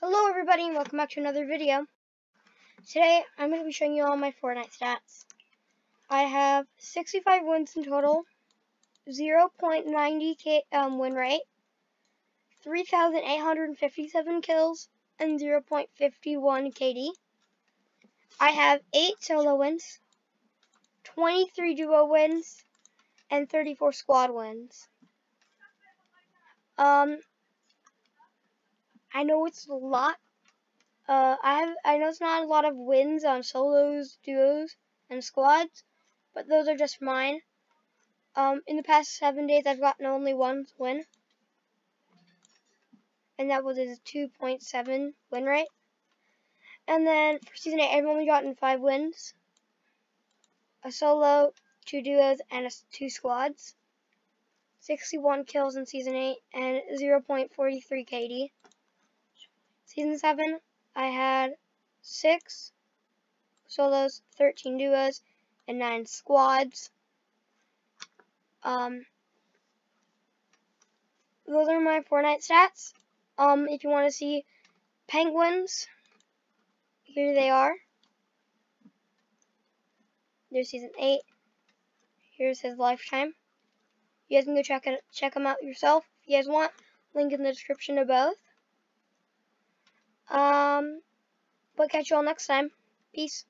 Hello everybody and welcome back to another video. Today I'm going to be showing you all my Fortnite stats. I have 65 wins in total, 0.90 um, win rate, 3,857 kills, and 0.51 KD. I have 8 solo wins, 23 duo wins, and 34 squad wins. Um, I know it's a lot. Uh, I have I know it's not a lot of wins on solos, duos, and squads, but those are just mine. Um, in the past seven days, I've gotten only one win, and that was a 2.7 win rate. And then for season eight, I've only gotten five wins, a solo, two duos, and a, two squads. 61 kills in season 8 and 0.43 KD. Season 7, I had 6 solos, 13 duos, and 9 squads. Um, those are my Fortnite stats. Um, if you want to see penguins, here they are. There's season 8. Here's his lifetime. You guys can go check it, check them out yourself if you guys want. Link in the description of both. Um, but catch you all next time. Peace.